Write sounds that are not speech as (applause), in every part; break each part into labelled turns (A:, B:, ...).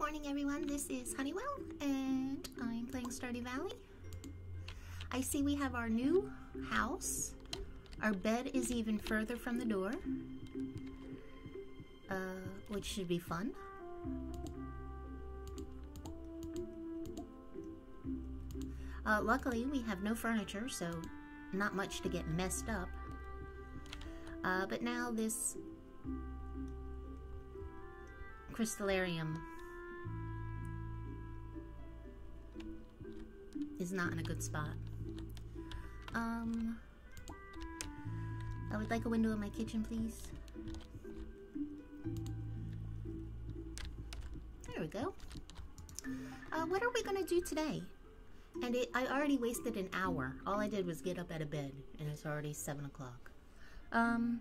A: morning everyone, this is Honeywell and I'm playing Stardew Valley. I see we have our new house. Our bed is even further from the door, uh, which should be fun. Uh, luckily, we have no furniture, so not much to get messed up. Uh, but now this crystalarium is not in a good spot. Um, I would like a window in my kitchen, please. There we go. Uh, what are we gonna do today? And it, I already wasted an hour. All I did was get up out of bed, and it's already 7 o'clock. Um,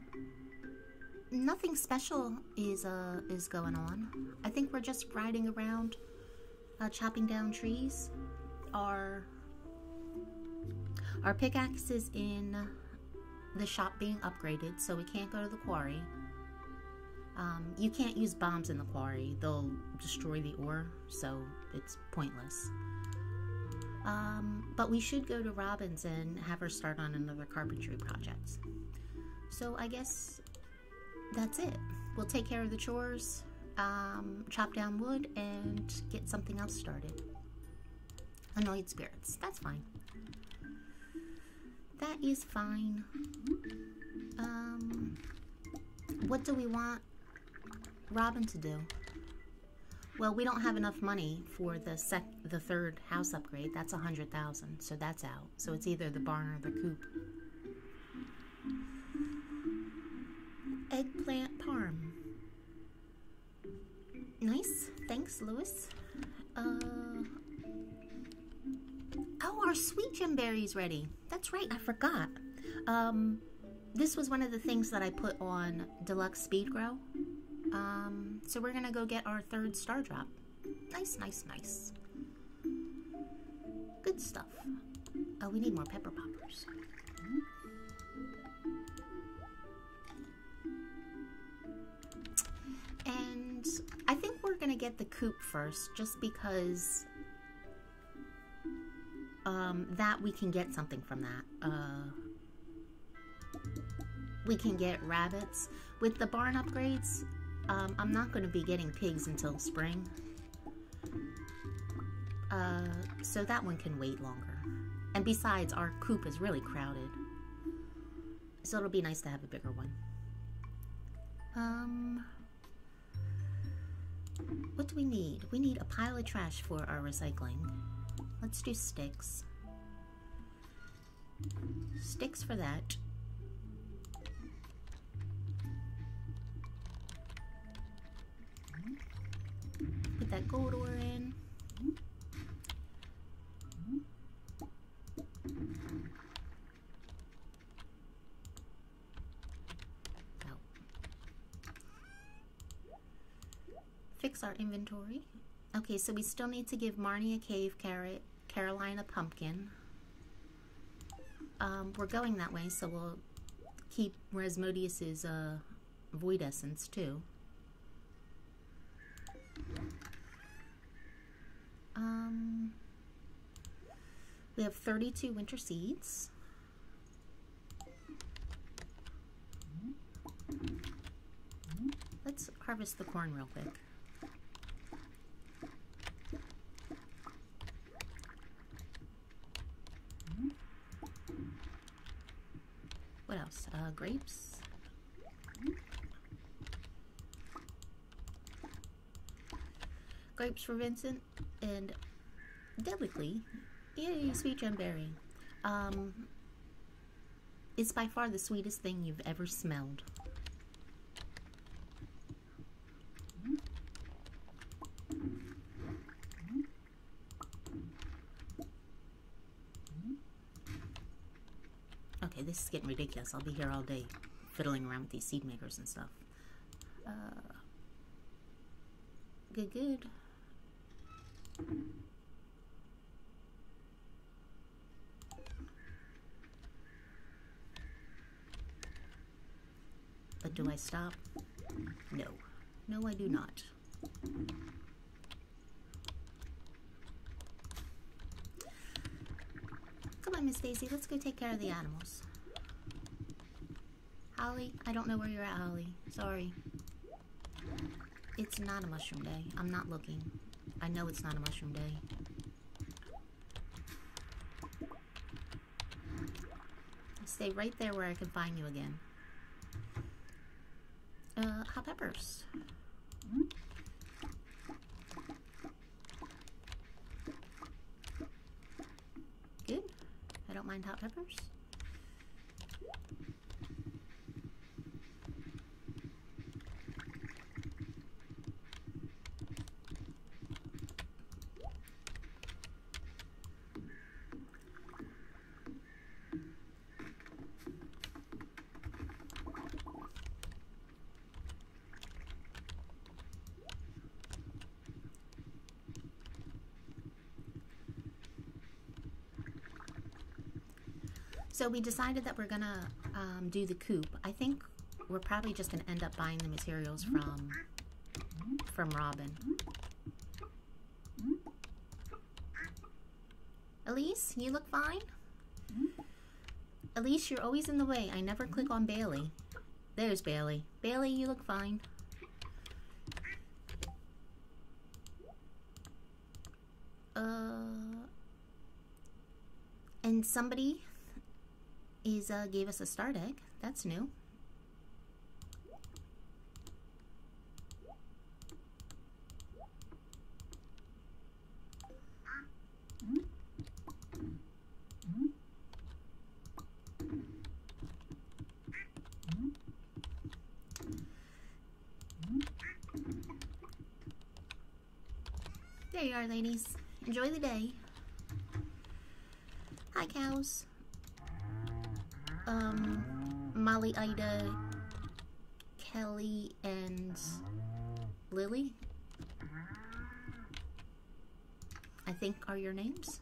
A: nothing special is, uh, is going on. I think we're just riding around, uh, chopping down trees. Our, our pickaxe is in the shop being upgraded, so we can't go to the quarry. Um, you can't use bombs in the quarry. They'll destroy the ore, so it's pointless. Um, but we should go to Robin's and have her start on another carpentry project. So I guess that's it. We'll take care of the chores, um, chop down wood, and get something else started. Annoyed spirits. That's fine. That is fine. Um, what do we want Robin to do? Well, we don't have enough money for the sec the third house upgrade. That's a hundred thousand, so that's out. So it's either the barn or the coop. Eggplant parm. Nice. Thanks, Lewis. Uh. Oh, our Sweet Gem Berry's ready. That's right. I forgot. Um, this was one of the things that I put on Deluxe Speed Grow. Um, so we're gonna go get our third stardrop. Nice, nice, nice. Good stuff. Oh, we need more pepper poppers. And I think we're gonna get the coop first, just because um, that we can get something from that. Uh, we can get rabbits. With the barn upgrades, um, I'm not going to be getting pigs until spring. Uh, so that one can wait longer. And besides, our coop is really crowded. So it'll be nice to have a bigger one. Um, what do we need? We need a pile of trash for our recycling. Let's do sticks. Sticks for that. Put that gold ore in. Fix our inventory. Okay, so we still need to give Marnie a cave carrot, Caroline a pumpkin. Um, we're going that way, so we'll keep Rasmodius's uh, void essence too. Um, we have 32 winter seeds. Let's harvest the corn real quick. What else? Uh, grapes. Grapes for Vincent and delicately, yay, Sweet Gem Berry. Um, it's by far the sweetest thing you've ever smelled. this is getting ridiculous. I'll be here all day fiddling around with these seed makers and stuff. Uh, good, good. But do I stop? No. No, I do not. Come on, Miss Daisy, let's go take care of the animals. Holly, I don't know where you're at, Holly. Sorry. It's not a mushroom day. I'm not looking. I know it's not a mushroom day. Stay right there where I can find you again. Uh, hot peppers. Good. I don't mind hot peppers. We decided that we're gonna um, do the coop. I think we're probably just gonna end up buying the materials from from Robin. Elise, you look fine. Elise, you're always in the way. I never click on Bailey. There's Bailey. Bailey, you look fine. Uh, and somebody is uh, gave us a start egg. That's new. There you are, ladies. Enjoy the day. Hi, cows um, Molly, Ida, Kelly, and Lily. I think are your names.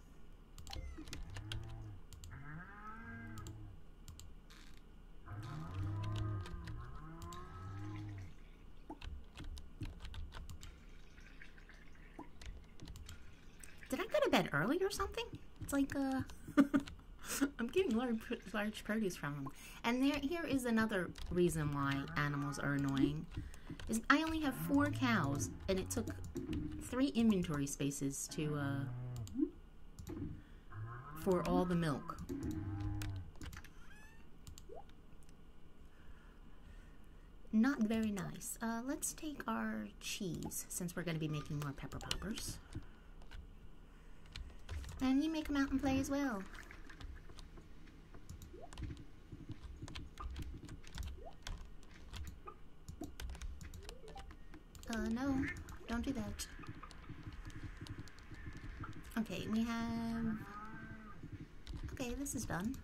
A: Did I go to bed early or something? It's like, uh... (laughs) (laughs) I'm getting large, large produce from them. And there, here is another reason why animals are annoying. Is I only have four cows, and it took three inventory spaces to uh, for all the milk. Not very nice. Uh, let's take our cheese, since we're going to be making more pepper poppers. And you make them out and play as well. Uh, no, don't do that. Okay, we have... Okay, this is done.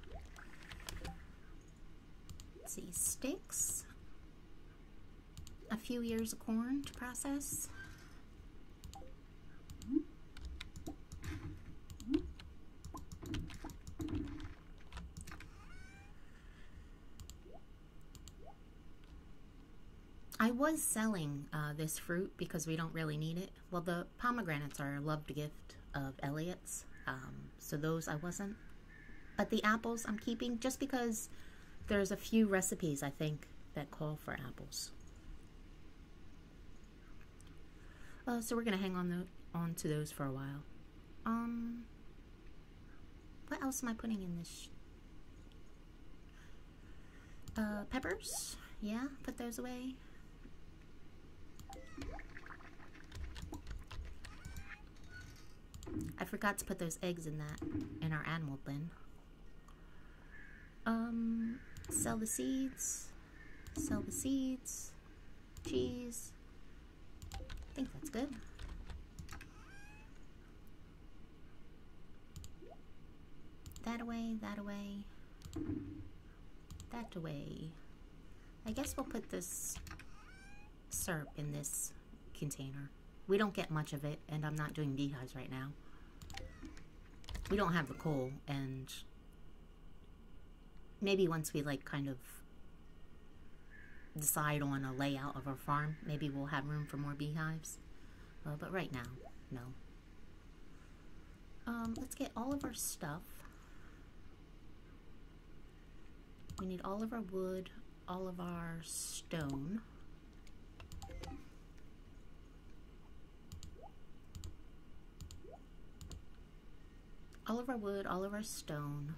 A: Let's see, sticks. A few ears of corn to process. I was selling uh, this fruit because we don't really need it. Well, the pomegranates are a loved gift of Elliot's, um, so those I wasn't. But the apples I'm keeping just because there's a few recipes I think that call for apples. Uh, so we're gonna hang on the on to those for a while. Um, what else am I putting in this? Uh, peppers. Yeah, put those away. I forgot to put those eggs in that, in our animal bin. Um, sell the seeds, sell the seeds, cheese. I think that's good. That away, that away, that away. I guess we'll put this syrup in this container. We don't get much of it, and I'm not doing beehives right now. We don't have the coal, and maybe once we like kind of decide on a layout of our farm, maybe we'll have room for more beehives. Uh, but right now, no. Um, let's get all of our stuff. We need all of our wood, all of our stone. All of our wood, all of our stone.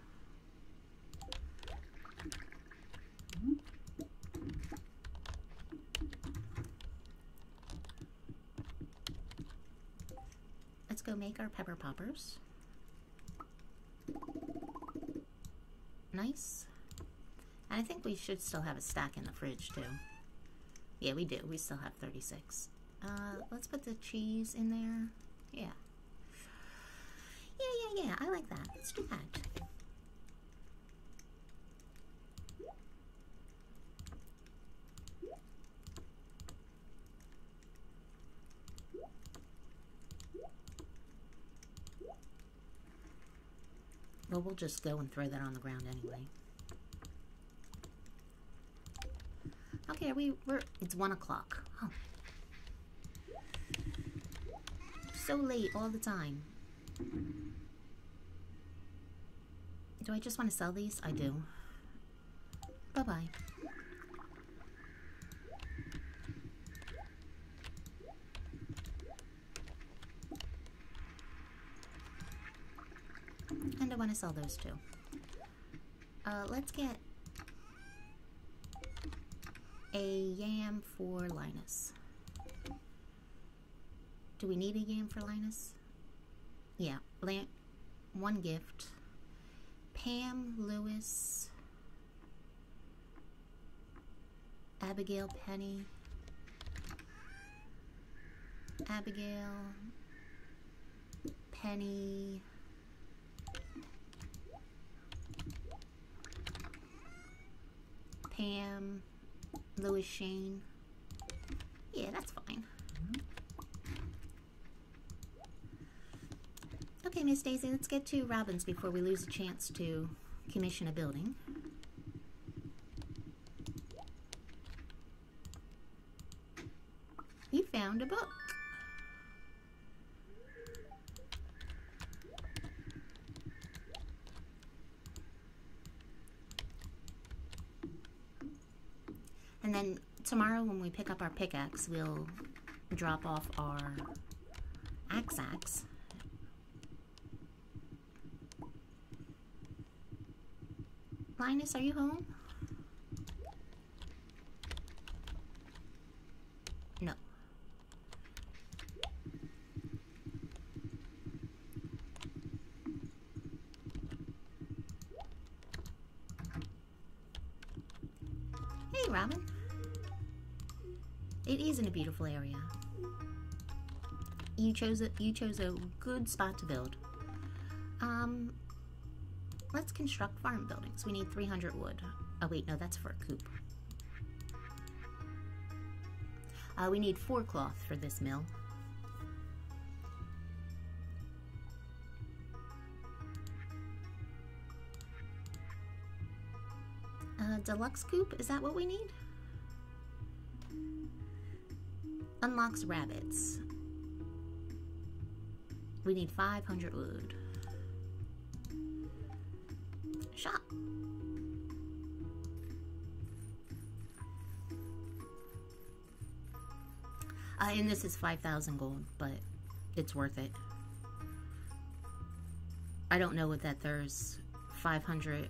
A: Let's go make our pepper poppers. Nice. And I think we should still have a stack in the fridge too. Yeah, we do. We still have 36. Uh, let's put the cheese in there. Yeah. Yeah. I like that. Let's do that. Well, we'll just go and throw that on the ground anyway. Okay, we we're it's one o'clock. Oh. So late all the time. Do I just want to sell these? I do. Bye-bye. And I want to sell those too. Uh, let's get a yam for Linus. Do we need a yam for Linus? Yeah, one gift. Pam Lewis, Abigail Penny, Abigail Penny. Pam, Lewis Shane. Yeah, that's fine. Okay, Miss Daisy, let's get to Robin's before we lose a chance to commission a building. You found a book. And then tomorrow when we pick up our pickaxe, we'll drop off our axe axe. Linus, are you home? No. Hey, Robin. It is in a beautiful area. You chose a you chose a good spot to build. Construct farm buildings. We need 300 wood. Oh wait, no, that's for a coop. Uh, we need four cloth for this mill. Uh, deluxe coop, is that what we need? Unlocks rabbits. We need 500 wood. Shop. Uh, and this is 5,000 gold, but it's worth it. I don't know that there's 500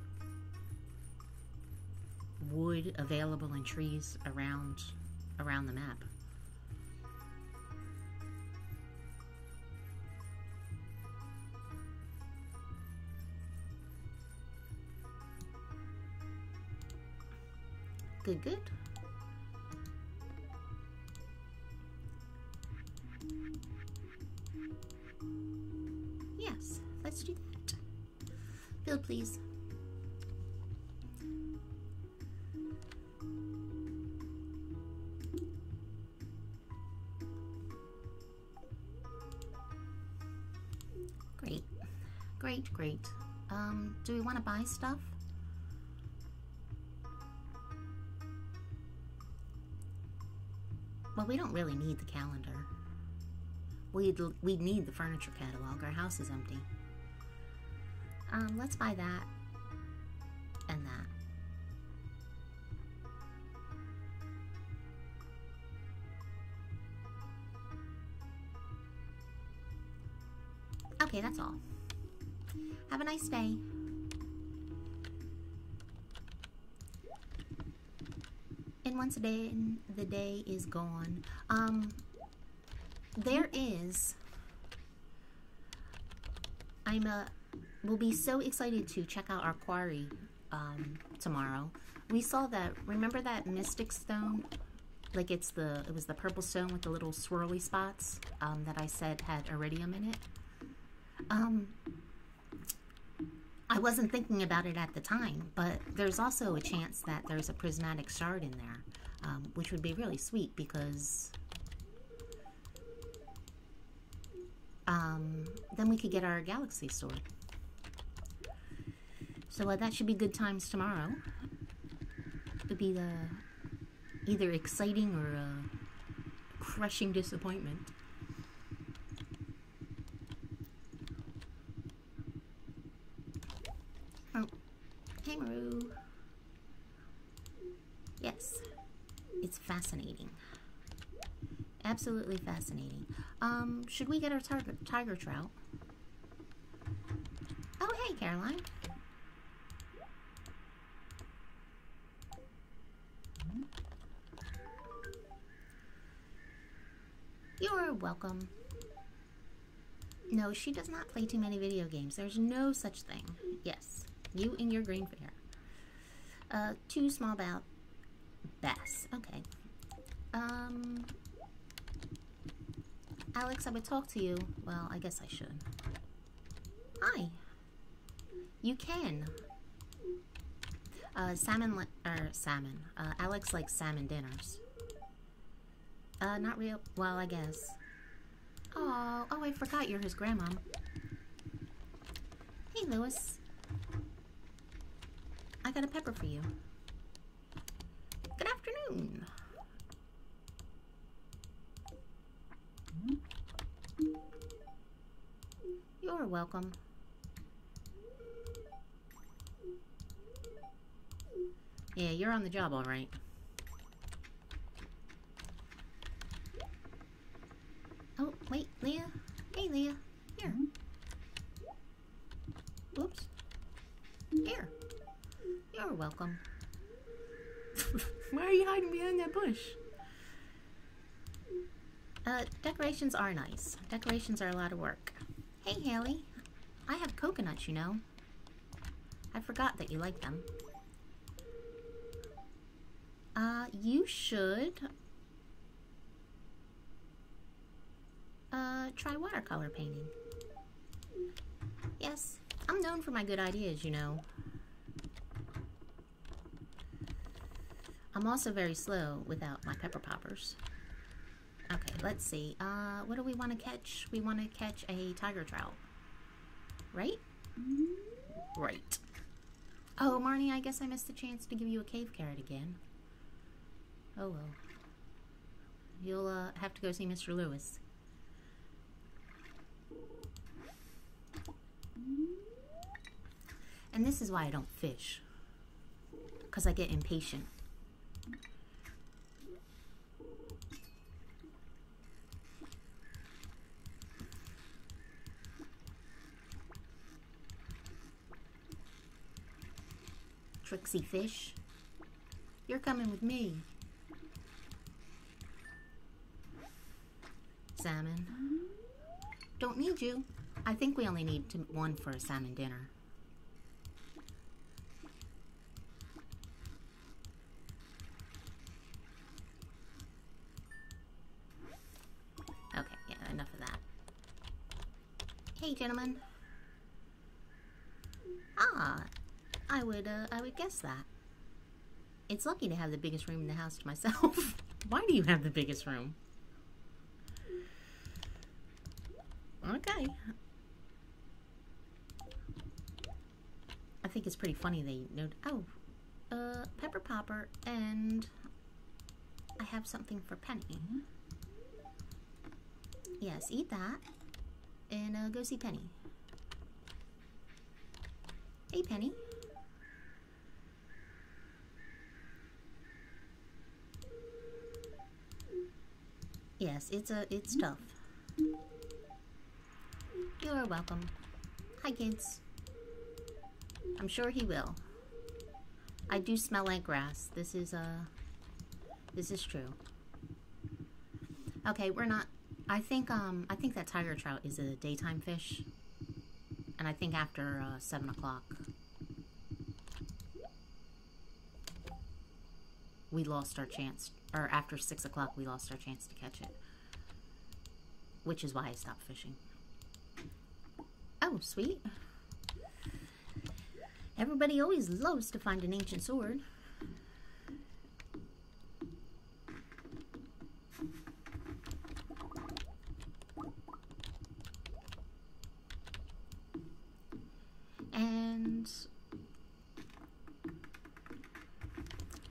A: wood available in trees around around the map. Good, good. Yes, let's do that. Build, please. Great, great, great. Um, do we want to buy stuff? Well, we don't really need the calendar. We'd, we'd need the furniture catalog. Our house is empty. Um, let's buy that and that. Okay, that's all. Have a nice day. And once again, the day is gone. Um, there is. I'm uh, will be so excited to check out our quarry um, tomorrow. We saw that. Remember that mystic stone? Like it's the it was the purple stone with the little swirly spots um, that I said had iridium in it. Um, I wasn't thinking about it at the time, but there's also a chance that there's a prismatic shard in there, um, which would be really sweet because um, then we could get our galaxy sword. So uh, that should be good times tomorrow. It'd be the either exciting or uh, crushing disappointment. Oh, hey Maru. Yes, it's fascinating. Absolutely fascinating. Um, should we get our tiger, tiger trout? Oh, hey, Caroline. You're welcome. No, she does not play too many video games. There's no such thing. Yes, you and your green fair. Uh, two small bass. Okay. Um, Alex, I would talk to you. Well, I guess I should. Hi. You can. Uh, salmon, or salmon. Uh, Alex likes salmon dinners. Uh, not real. Well, I guess. Oh, oh, I forgot you're his grandma. Hey, Lewis. I got a pepper for you. Good afternoon. You're welcome. Yeah, you're on the job, all right. Oh, wait, Leah? Hey, Leah. Here. Oops. Here. You're welcome. Why are you hiding behind that bush? Uh, decorations are nice. Decorations are a lot of work. Hey, Haley. I have coconuts, you know. I forgot that you like them. Uh, you should uh, try watercolor painting. Yes, I'm known for my good ideas, you know. I'm also very slow without my pepper poppers. Okay, let's see. Uh, what do we want to catch? We want to catch a tiger trout. Right? Right. Oh, Marnie, I guess I missed the chance to give you a cave carrot again. Oh well. You'll uh, have to go see Mr. Lewis. And this is why I don't fish. Because I get impatient. Trixie fish. You're coming with me. Salmon. Don't need you. I think we only need to, one for a salmon dinner. Okay, yeah, enough of that. Hey, gentlemen. I would, uh, I would guess that. It's lucky to have the biggest room in the house to myself. (laughs) Why do you have the biggest room? Okay. I think it's pretty funny they know. Oh, uh, Pepper Popper, and I have something for Penny. Yes, eat that, and uh, go see Penny. Hey, Penny. Yes, it's a it's tough. You are welcome. Hi, kids. I'm sure he will. I do smell like grass. This is, uh, this is true. Okay, we're not, I think, um, I think that tiger trout is a daytime fish. And I think after, uh, 7 o'clock, we lost our chance, or after 6 o'clock, we lost our chance to catch it. Which is why I stopped fishing. Oh, sweet. Everybody always loves to find an ancient sword. And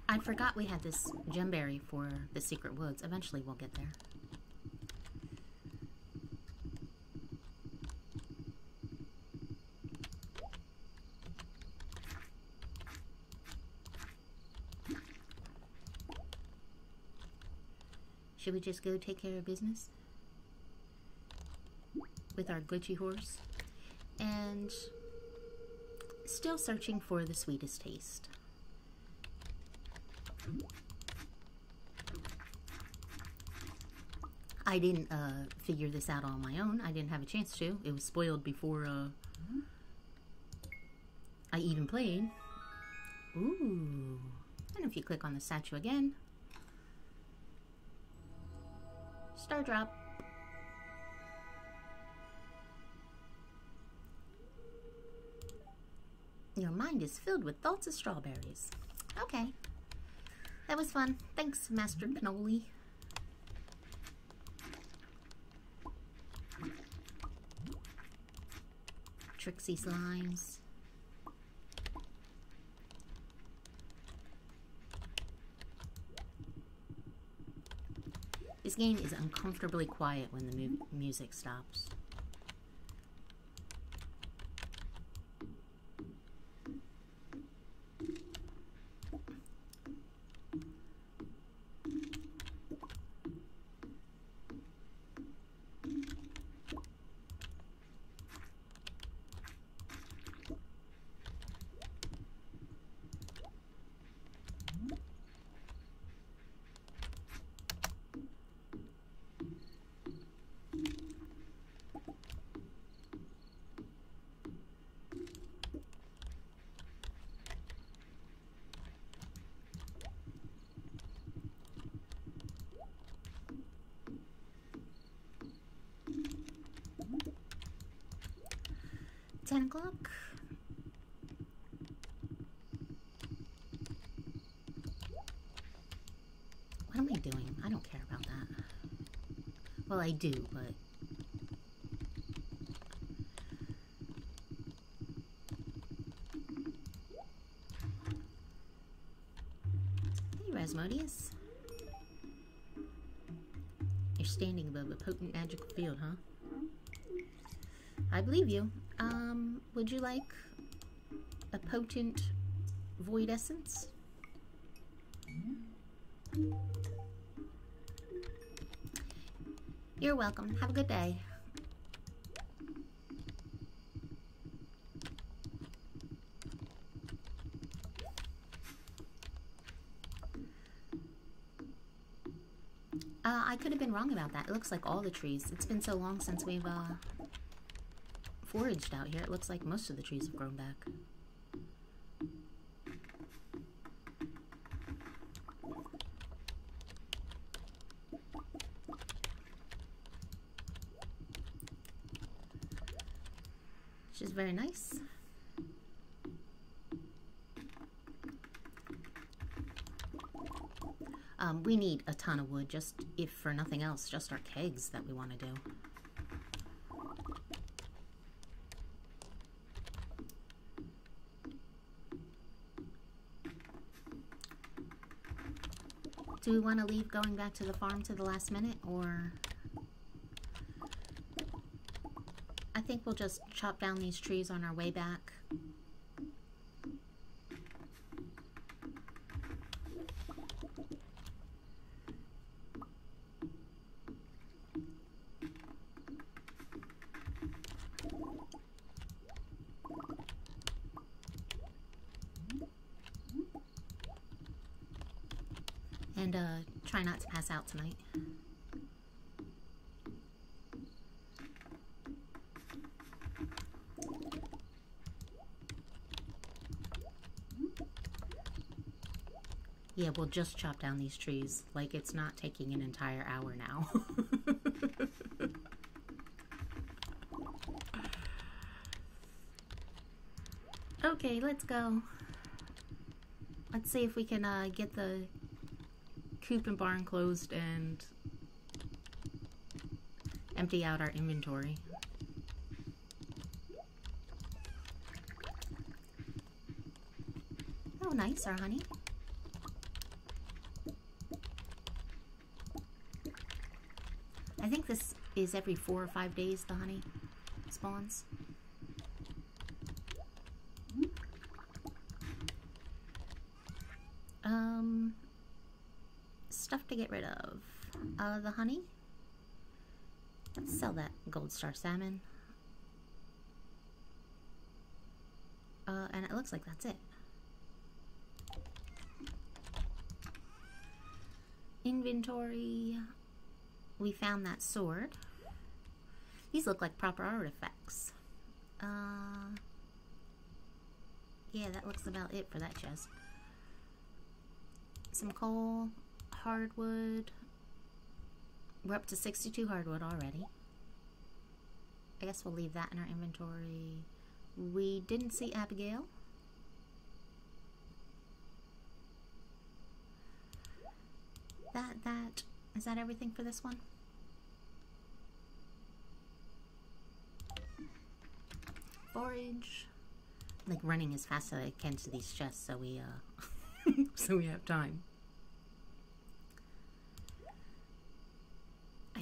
A: I forgot we had this Gem Berry for the secret woods. Eventually we'll get there. Should we just go take care of business? With our glitchy horse? And still searching for the sweetest taste. I didn't uh, figure this out on my own. I didn't have a chance to. It was spoiled before uh, I even played. Ooh. And if you click on the statue again, Stardrop. Your mind is filled with thoughts of strawberries. Okay. That was fun. Thanks, Master Cannoli. Trixie Slimes. This game is uncomfortably quiet when the mu music stops. O'clock. What am I doing? I don't care about that. Well, I do, but... Hey, Rasmodius. You're standing above a potent magical field, huh? I believe you. Would you like a potent void essence? You're welcome. Have a good day. Uh, I could have been wrong about that. It looks like all the trees. It's been so long since we've uh, foraged out here. It looks like most of the trees have grown back. Which is very nice. Um, we need a ton of wood, just if for nothing else, just our kegs that we want to do. Do we want to leave going back to the farm to the last minute, or... I think we'll just chop down these trees on our way back. Try not to pass out tonight. Yeah, we'll just chop down these trees. Like, it's not taking an entire hour now. (laughs) okay, let's go. Let's see if we can uh, get the coop and barn closed and empty out our inventory. Oh, nice, our honey. I think this is every four or five days the honey spawns. Um, to get rid of. Uh, the honey. Let's sell that gold star salmon. Uh, and it looks like that's it. Inventory. We found that sword. These look like proper artifacts. Uh, yeah, that looks about it for that chest. Some coal, hardwood. We're up to 62 hardwood already. I guess we'll leave that in our inventory. We didn't see Abigail. That, that, is that everything for this one? Forage. Like running as fast as I can to these chests so we, uh, (laughs) so we have time.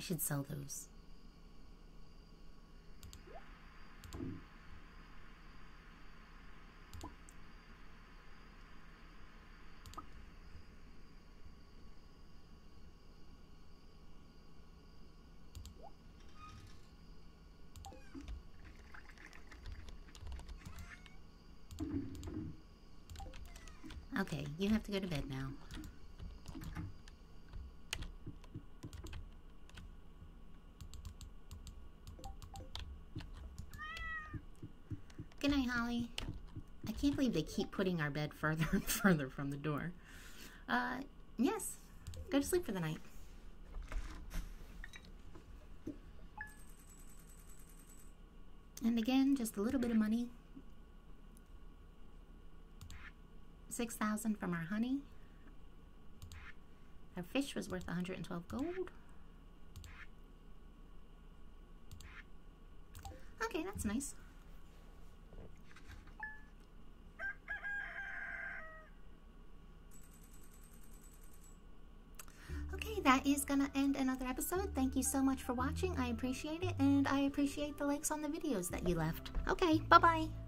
A: Should sell those. Okay, you have to go to bed now. Good night, Holly. I can't believe they keep putting our bed further and (laughs) further from the door. Uh, yes. Go to sleep for the night. And again, just a little bit of money 6,000 from our honey. Our fish was worth 112 gold. Okay, that's nice. Okay, that is gonna end another episode. Thank you so much for watching. I appreciate it, and I appreciate the likes on the videos that you left. Okay, bye-bye.